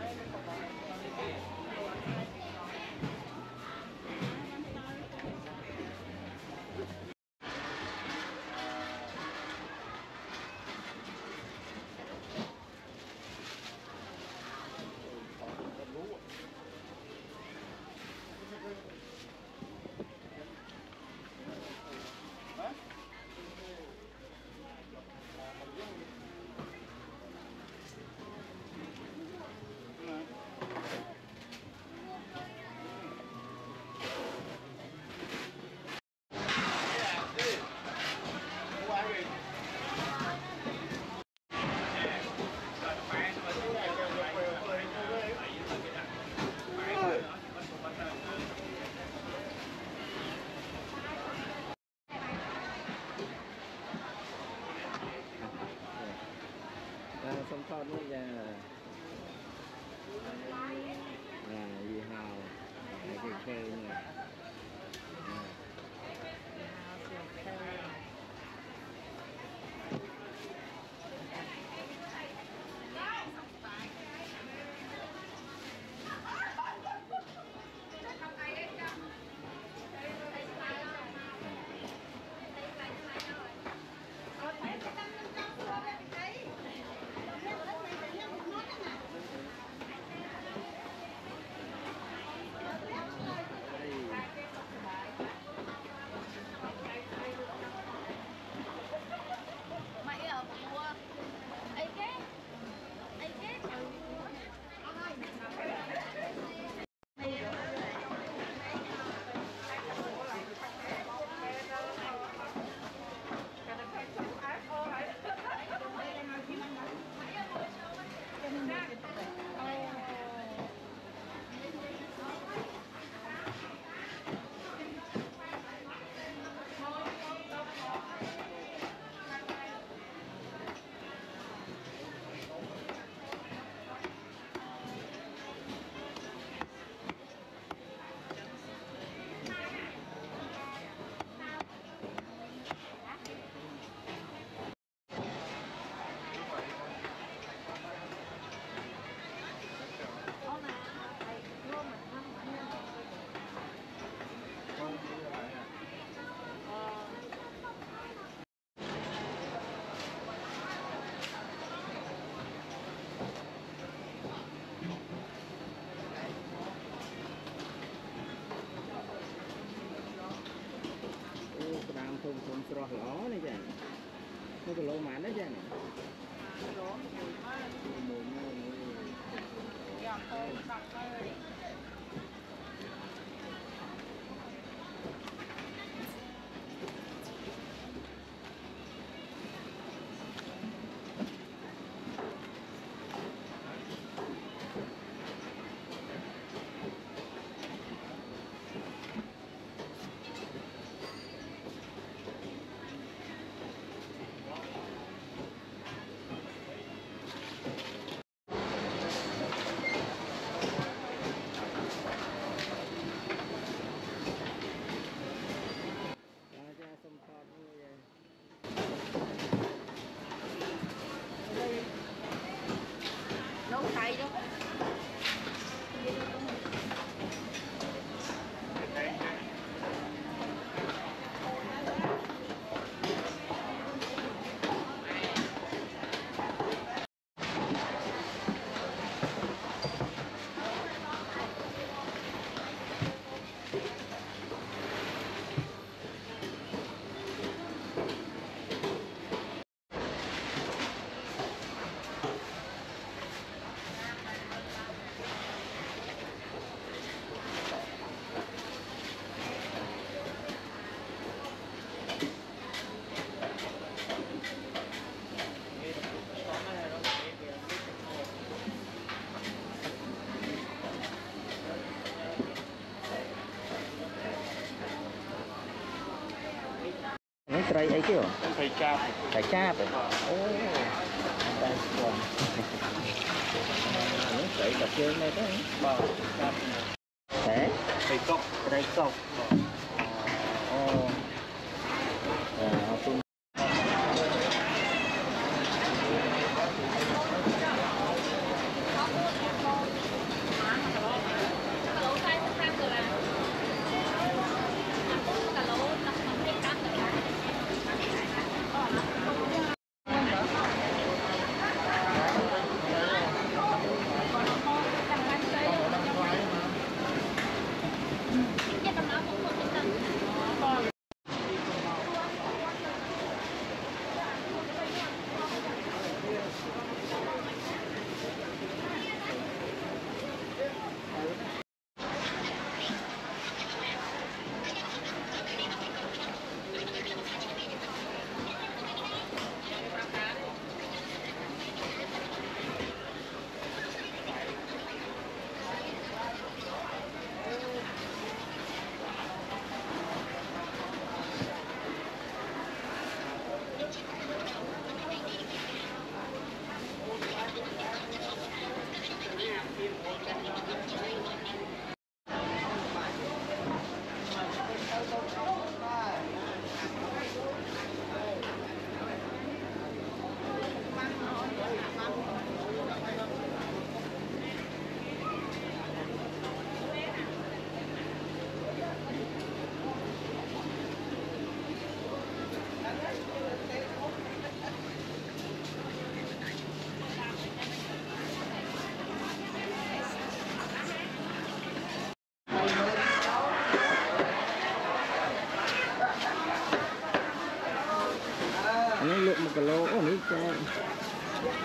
Thank you. ត្រីអីគេហ៎ត្រីចាបត្រីចាបហ៎អូតែស្គាល់នេះត្រីកាជើងនេះទៅបាទចាបតែត្រីកប់ត្រីកប់អូ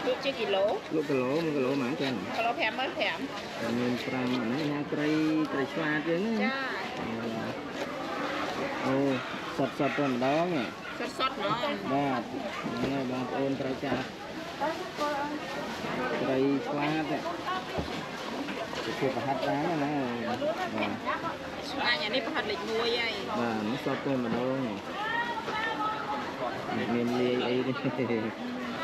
Được chưa ký lố លក់គីឡូ1គីឡូហ្មងចា Ký lố phèm mới phèm មាន5អានេះណាត្រីត្រីឆ្លាតយើងណា Chà អូសតសតតែម្ដង Sốt sốt nó បាទនេះបងប្អូនត្រូវចាស់ត្រីឆ្លាតជាប្រហាត់បានណាបាទ Anh nhà này có hạt lịch nuôi ấy បាទនេះសតតែម្ដងនេះមានលាយអីនេះ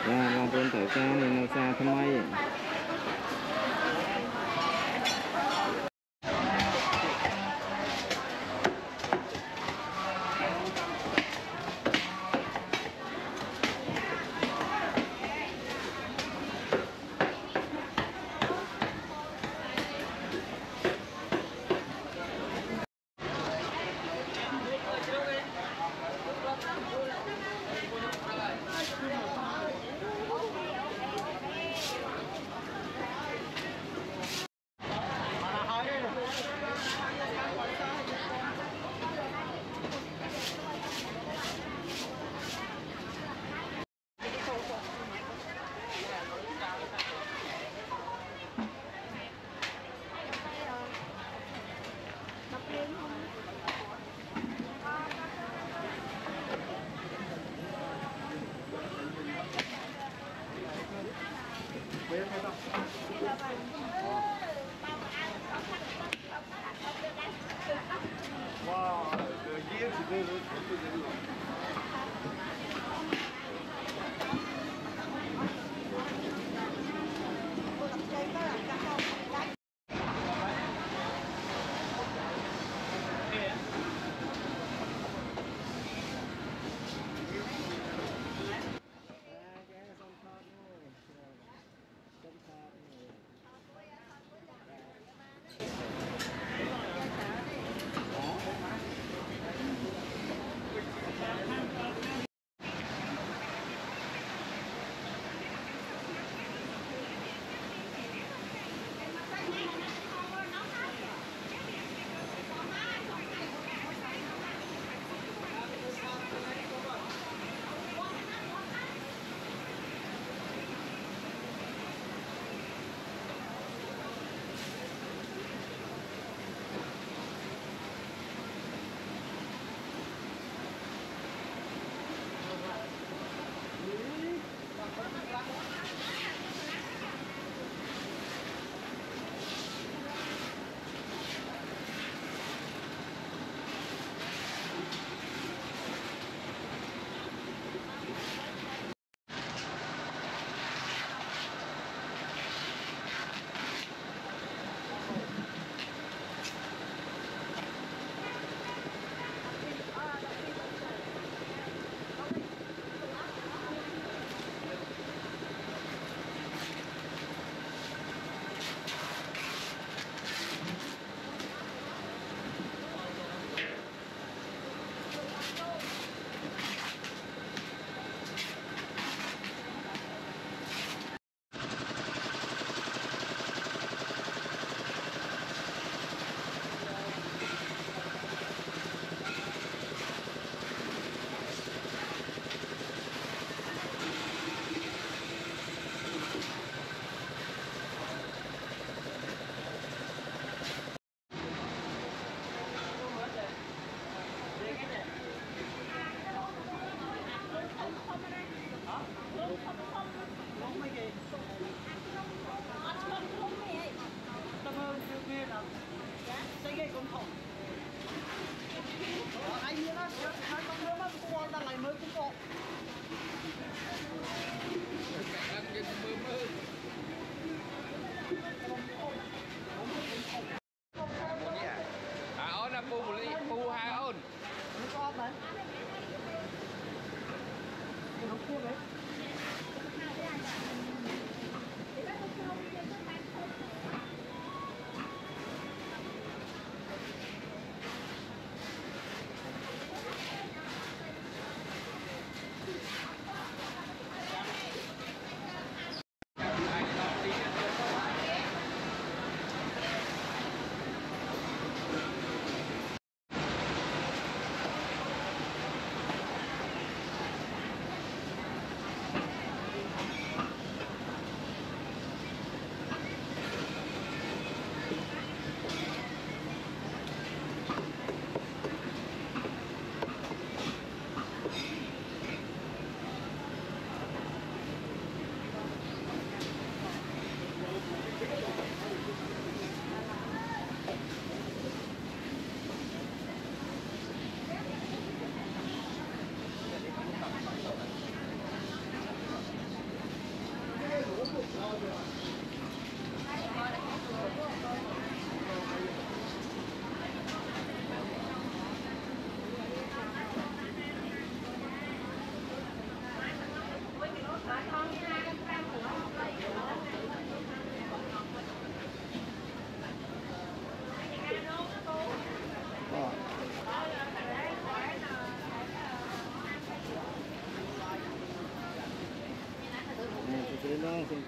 បាទបងប្អូនត្រូវការនៅនៅផ្សារថ្មី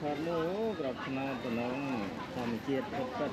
នងសង្ខត់មួយអូក្របខ្នោតតំណងធម្មជាតិពិតពិ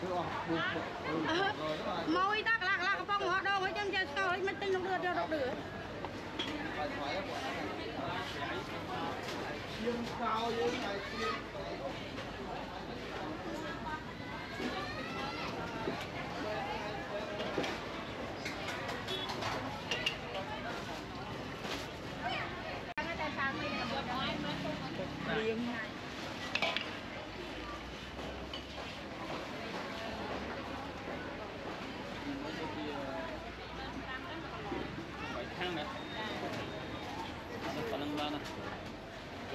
មកតាកន្លះកន្លះកំប៉ុងហោះដងហើយចឹងចេះស្កោមិនទិញក្នុងដឺយកដកដឺយើងស្កោយើងតែទៀត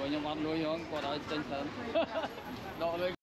ខ្ញុំអត់លុយហងគាត់ឲ្យចេញសិនដកលុយ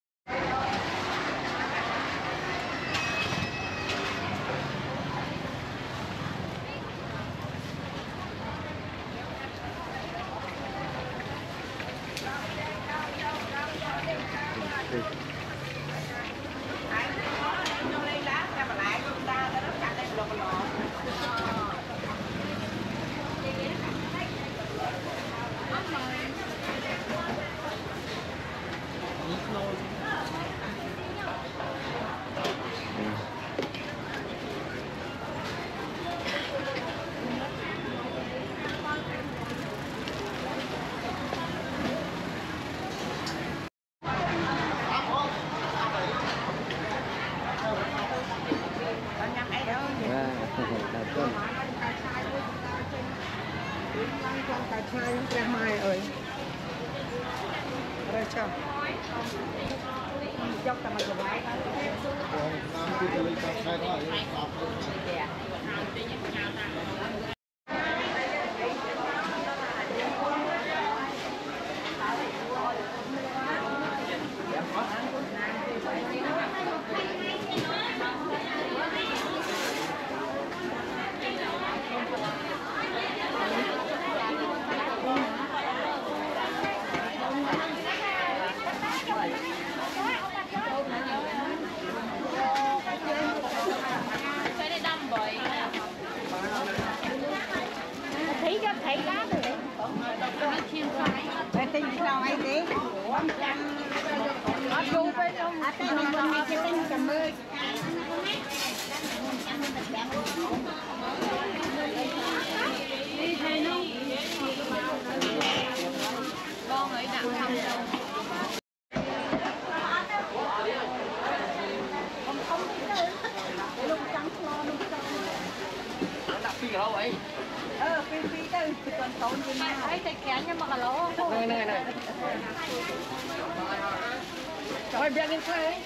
dragon fly?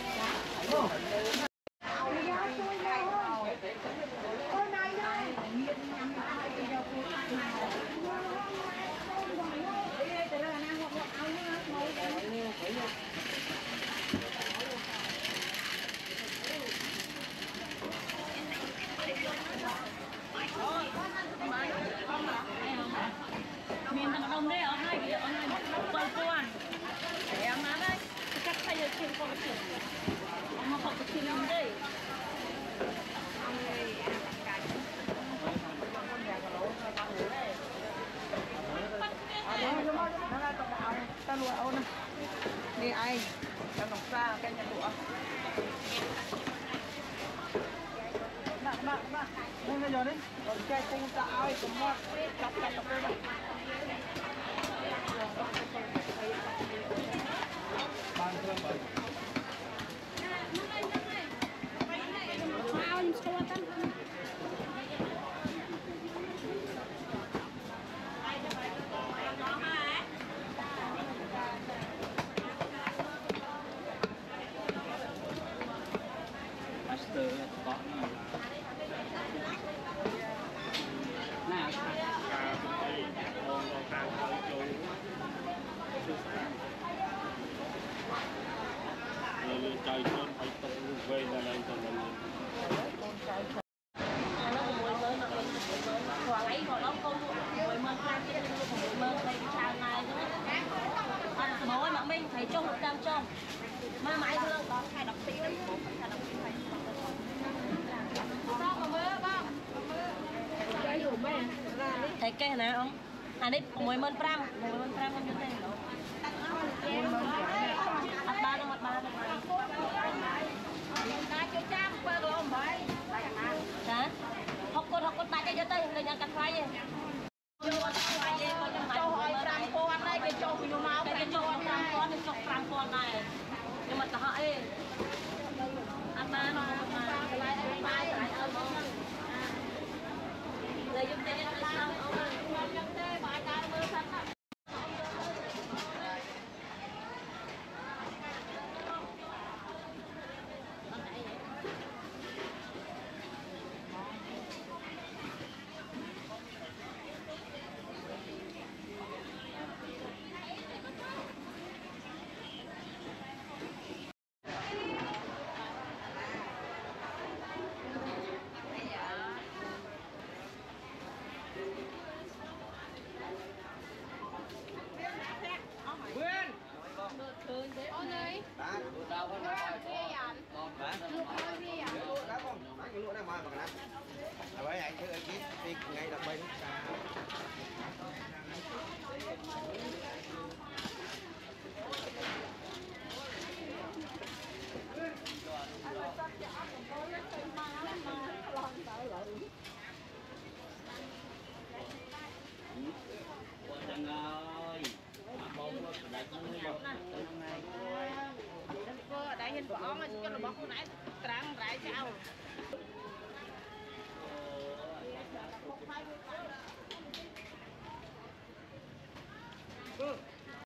No. មកម៉ៃធ្វើដល់ខែ12ទៅខែ12ហើយបងមកមើលបងមកមើលចៃលុំមែនតែកេះណាអងអានេះ65000 65000ខ្ញុំយកទេអត់បានអត់បានតាជួយចាំ7គីឡូ8តែណាចាហុកគាត់ហុកគាត់ដាច់ទេយកទៅលេងយ៉ាងកាត់ថ្លៃទេយកអត់ថ្លៃទេគាត់ចាំម៉ៃចូល5000ហើយគេចូលពីនោះមក5000គេចូល5000គេចុះ5000ដែរ ខ្ញុំអត់តោះអីអត់បាន bằng năm à bởi hạng thứ ekip đi ngay đặc biệt Ôi Đăng ơi, mà bốn nó đã có một tới hôm nay. Cô ở đây hình bỏ cho nó bóc nãy trang rải sao. Good.